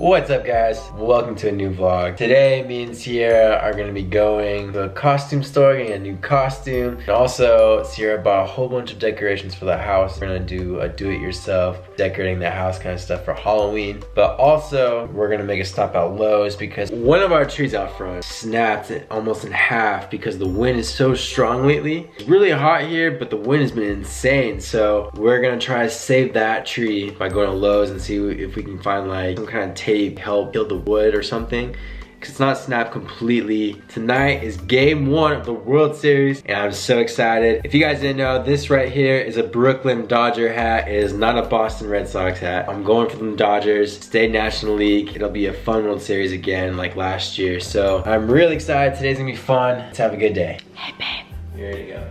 What's up guys? Welcome to a new vlog. Today me and Sierra are gonna be going to a costume store, getting a new costume. And also Sierra bought a whole bunch of decorations for the house. We're gonna do a do-it-yourself, decorating the house kind of stuff for Halloween. But also we're gonna make a stop at Lowe's because one of our trees out front snapped almost in half because the wind is so strong lately. It's really hot here, but the wind has been insane. So we're gonna try to save that tree by going to Lowe's and see if we can find like some kind of tape help heal the wood or something because it's not snapped completely. Tonight is game one of the World Series and I'm so excited. If you guys didn't know, this right here is a Brooklyn Dodger hat. It is not a Boston Red Sox hat. I'm going for the Dodgers, stay National League. It'll be a fun World Series again like last year. So I'm really excited. Today's gonna be fun. Let's have a good day. Hey babe. You ready to go?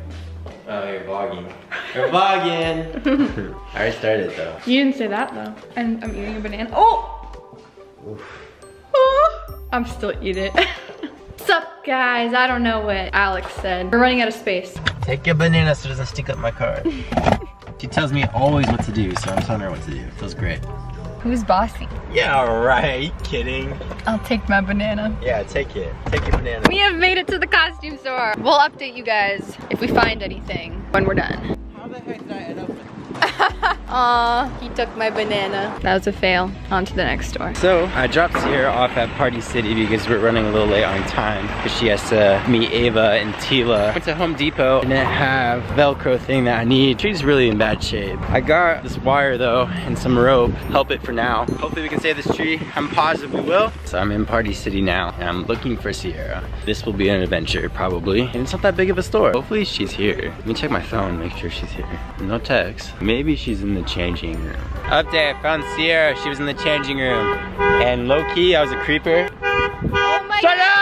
Oh, you're vlogging. You're vlogging! I already started though. You didn't say that though. And I'm eating a banana. Oh! Oh, I'm still eating it. What's up guys? I don't know what Alex said. We're running out of space. Take your banana so it doesn't stick up my car. she tells me always what to do, so I'm telling her what to do. It feels great. Who's bossy? Yeah, right. Kidding. I'll take my banana. Yeah, take it. Take your banana. We have made it to the costume store. We'll update you guys if we find anything when we're done. How the heck did I end up with Aw, he took my banana. That was a fail. On to the next store. So, I dropped Sierra off at Party City because we're running a little late on time. Because she has to meet Ava and Tila. Went to Home Depot and didn't have Velcro thing that I need. She's really in bad shape. I got this wire though and some rope. Help it for now. Hopefully we can save this tree. I'm positive we will. So I'm in Party City now and I'm looking for Sierra. This will be an adventure probably. And it's not that big of a store. Hopefully she's here. Let me check my phone, make sure she's here. No text. Maybe she's in the changing room. Update, I found Sierra. She was in the changing room. And low key, I was a creeper. Oh my Shut God. up!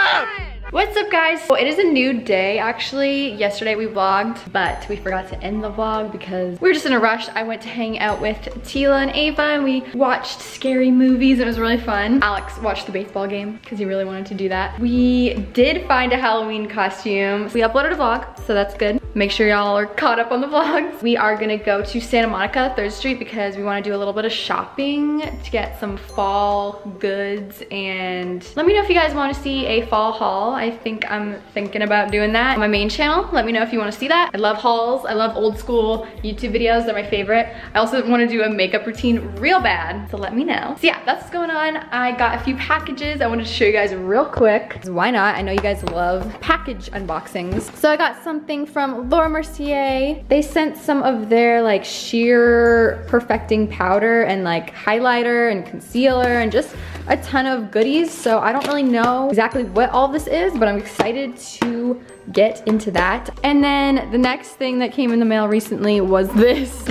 What's up guys? So it is a new day actually. Yesterday we vlogged, but we forgot to end the vlog because we were just in a rush. I went to hang out with Tila and Ava and we watched scary movies. It was really fun. Alex watched the baseball game because he really wanted to do that. We did find a Halloween costume. We uploaded a vlog, so that's good. Make sure y'all are caught up on the vlogs. We are gonna go to Santa Monica, 3rd Street because we wanna do a little bit of shopping to get some fall goods and let me know if you guys wanna see a fall haul. I think I'm thinking about doing that on my main channel. Let me know if you wanna see that. I love hauls. I love old school YouTube videos. They're my favorite. I also wanna do a makeup routine real bad, so let me know. So yeah, that's what's going on. I got a few packages I wanted to show you guys real quick. Why not? I know you guys love package unboxings. So I got something from Laura Mercier. They sent some of their like sheer perfecting powder and like highlighter and concealer and just a ton of goodies. So I don't really know exactly what all this is, but I'm excited to get into that. And then the next thing that came in the mail recently was this.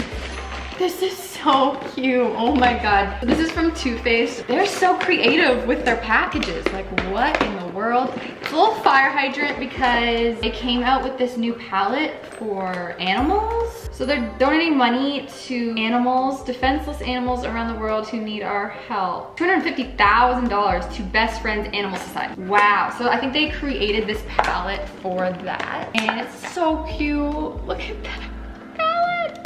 This is so cute. Oh my god. This is from Too Faced. They're so creative with their packages. Like what in the world? It's a little fire hydrant because they came out with this new palette for animals. So they're donating money to animals, defenseless animals around the world who need our help. $250,000 to Best Friends Animal Society. Wow. So I think they created this palette for that. And it's so cute. Look at that.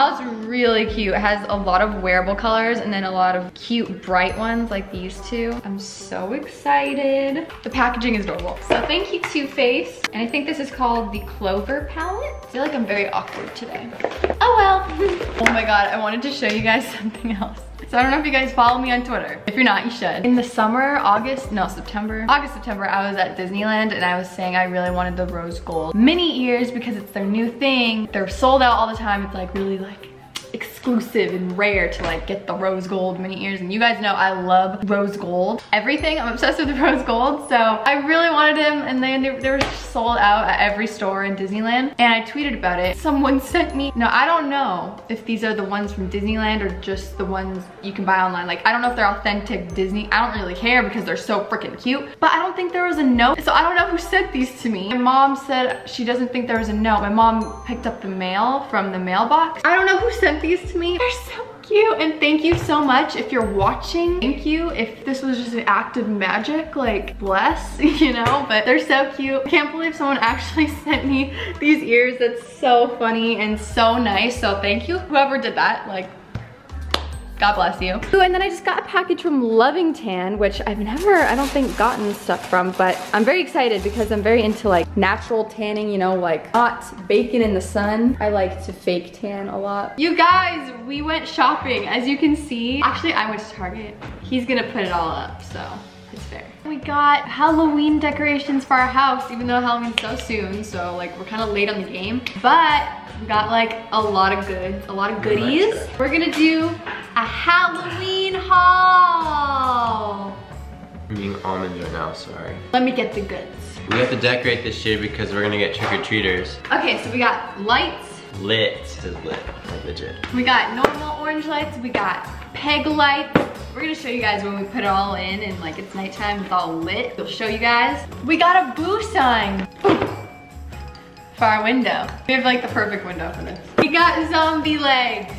It's really cute. It has a lot of wearable colors and then a lot of cute bright ones like these two. I'm so excited. The packaging is adorable. So thank you Too Faced. And I think this is called the Clover palette. I feel like I'm very awkward today. Oh well. oh my god, I wanted to show you guys something else. So I don't know if you guys follow me on Twitter. If you're not, you should. In the summer, August, no, September, August, September, I was at Disneyland and I was saying I really wanted the rose gold mini ears because it's their new thing. They're sold out all the time. It's like really like exclusive and rare to like get the rose gold mini ears. And you guys know I love rose gold. Everything I'm obsessed with rose gold. So I really wanted them and they, they were sold out at every store in Disneyland. And I tweeted about it. Someone sent me no I don't know if these are the ones from Disneyland or just the ones you can buy online. Like I don't know if they're authentic Disney I don't really care because they're so freaking cute. But I don't think there was a note. So I don't know who sent these to me. My mom said she doesn't think there was a note. My mom picked up the mail from the mailbox. I don't know who sent these to me. They're so cute and thank you so much if you're watching. Thank you if this was just an act of magic, like bless, you know, but they're so cute. I can't believe someone actually sent me these ears. That's so funny and so nice. So thank you whoever did that. Like God bless you. Ooh, and then I just got a package from Loving Tan, which I've never, I don't think, gotten stuff from, but I'm very excited because I'm very into like natural tanning, you know, like hot bacon in the sun. I like to fake tan a lot. You guys, we went shopping. As you can see, actually I went to Target. He's gonna put it all up, so it's fair. We got Halloween decorations for our house, even though Halloween's so soon, so like we're kind of late on the game. But we got like a lot of goods, a lot of goodies. We're gonna do a Halloween haul. I'm eating almonds right now, sorry. Let me get the goods. We have to decorate this year because we're gonna get trick-or-treaters. Okay, so we got lights. Lit. It says lit, like legit. We got normal orange lights. We got peg lights. We're gonna show you guys when we put it all in and like it's nighttime, it's all lit. We'll show you guys. We got a boo sign for our window. We have like the perfect window for this. We got zombie legs.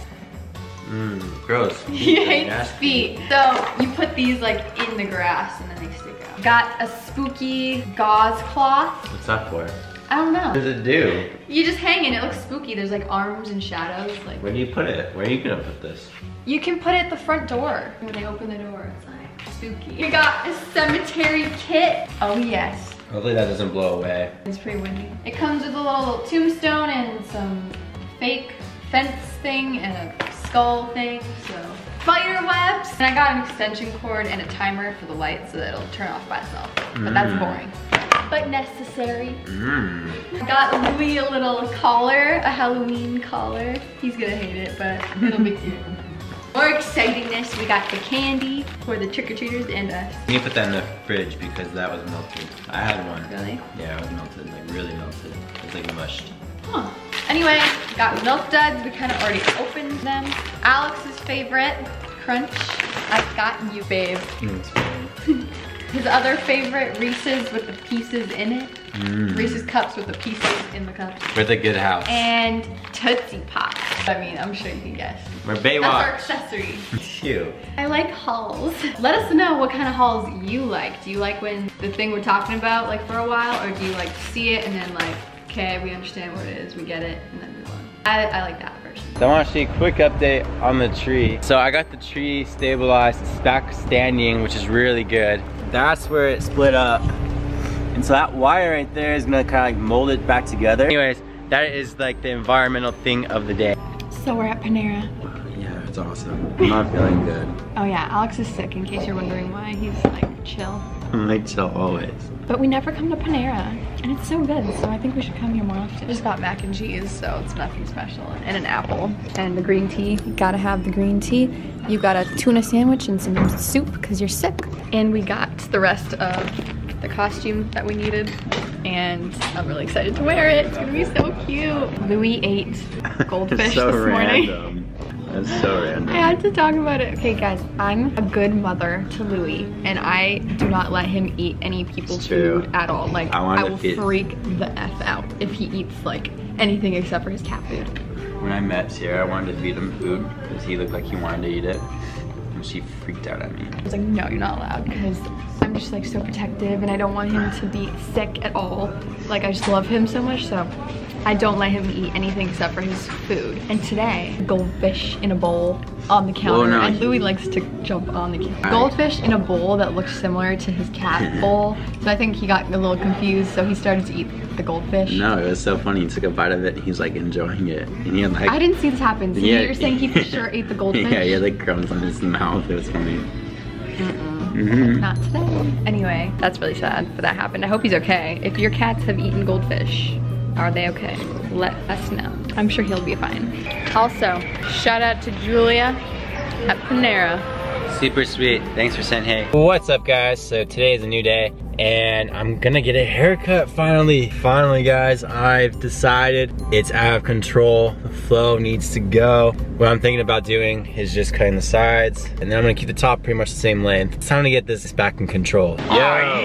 Mmm, gross. He hates feet. So you put these like in the grass and then they stick out. Got a spooky gauze cloth. What's that for? I don't What know. does it do? You just hang it, it looks spooky. There's like arms and shadows. Like Where do you put it? Where are you gonna put this? You can put it at the front door. When they open the door, it's like spooky. We got a cemetery kit. Oh yes. Hopefully that doesn't blow away. It's pretty windy. It comes with a little tombstone and some fake fence thing and a skull thing, so. Spider webs! And I got an extension cord and a timer for the light so that it'll turn off by itself. But that's Mm. boring. But necessary. Mmm. I got Louis a little collar, a Halloween collar. He's gonna hate it, but it'll be cute. More excitingness, we got the candy for the trick-or-treaters and us. You need to put that in the fridge because that was melted. I had one. Really? Yeah, it was melted, like really melted. It was like mushed. Huh. Anyway, got milk duds. We kind of already opened them. Alex's favorite, Crunch. I've got you, babe. Mm, it's. His other favorite, Reese's with the pieces in it. Mm. Reese's cups with the pieces in the cups. We're the good house. And Tootsie Pops. I mean, I'm sure you can guess. We're That's our Baywatch. accessory. Cute. I like hauls. Let us know what kind of hauls you like. Do you like when the thing we're talking about like for a while or do you like to see it and then like, okay, we understand what it is, we get it, and then move on? I, I like that version. So I want to see a quick update on the tree. So I got the tree stabilized, it's back standing, which is really good. That's where it split up. And so that wire right there is gonna kind of like mold it back together. Anyways, that is like the environmental thing of the day. So we're at Panera. Yeah, it's awesome. I'm not feeling good. Oh yeah, Alex is sick in case you're wondering why. He's like chill. I'm like chill always. But we never come to Panera and it's so good, so I think we should come here more often. Just got mac and cheese, so it's nothing special. And an apple. And the green tea. You gotta have the green tea. You got a tuna sandwich and some soup because you're sick. And we got the rest of the costume that we needed. And I'm really excited to wear it. It's gonna be so cute. Louis ate goldfish so this morning. random. That's so random. I had to talk about it. Okay, guys, I'm a good mother to Louis, and I do not let him eat any people's food at all. Like, I I, will freak the f out if he eats like anything except for his cat food. When I met Sierra, I wanted to feed him food because he looked like he wanted to eat it. And she freaked out at me. I was like, no, you're not allowed because I'm just like so protective, and I don't want him to be sick at all. Like, I just love him so much, so. I don't let him eat anything except for his food. And today, goldfish in a bowl on the counter. no, and Louis likes to jump on the counter. Goldfish in a bowl that looks similar to his cat bowl. So I think he got a little confused, so he started to eat the goldfish. No, it was so funny. He took a bite of it and he's like enjoying it. And he had like I didn't see this happen. So Yeah. you're saying he for sure ate the goldfish? Yeah, he had like crumbs on his mouth. It was funny. Mhm. Not today. Anyway, that's really sad that that happened. I hope he's okay. If your cats have eaten goldfish, are they okay? Let us know. I'm sure he'll be fine. Also, shout out to Julia at Panera. Super sweet. Thanks for saying hey. What's up guys? So today is a new day and I'm gonna get a haircut finally. Finally guys, I've decided it's out of control. The flow needs to go. What I'm thinking about doing is just cutting the sides and then I'm gonna keep the top pretty much the same length. It's time to get this back in control. Oh, yeah,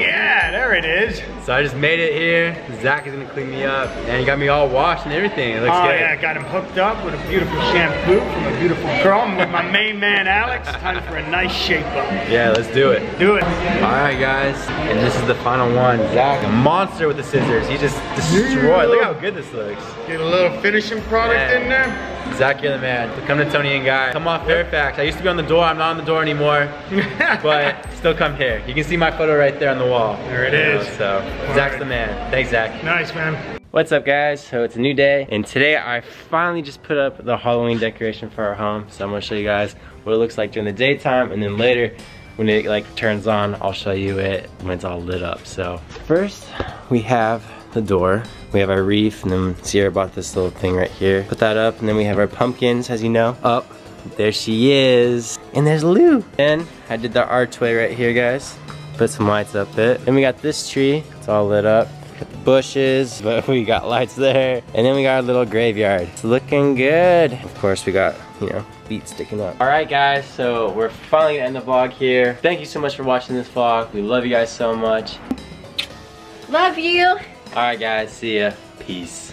there it is. So I just made it here. Zach is gonna clean me up and he got me all washed and everything. It looks Oh, good. yeah, I got him hooked up with a beautiful shampoo from a beautiful girl. I'm with my main man, Alex. Time for a nice shape up. Yeah, let's do it. Do it. All right, guys, and this is the final one. Zach, a monster with the scissors. He just destroyed. Look how good this looks. Get a little finishing product Yeah. in there. Zach, you're the man. Come to Toni and Guy. Come off Fairfax. I used to be on the door. I'm not on the door anymore. but still come here. You can see my photo right there on the wall. There it You know, is. so Zach's right. the man. Thanks, Zach. Nice, man. What's up guys? So it's a new day and today I finally just put up the Halloween decoration for our home. So I'm gonna show you guys what it looks like during the daytime and then later when it like turns on, I'll show you it when it's all lit up. So first we have the door. We have our wreath and then Sierra bought this little thing right here. Put that up and then we have our pumpkins as you know up. There she is. And there's Lou. And I did the archway right here guys. Put some lights up it. Then we got this tree. It's all lit up. Got the bushes, but we got lights there. And then we got our little graveyard. It's looking good. Of course, we got, you know, feet sticking up. All right, guys, so we're finally gonna end the vlog here. Thank you so much for watching this vlog. We love you guys so much. Love you. All right, guys, see ya. Peace.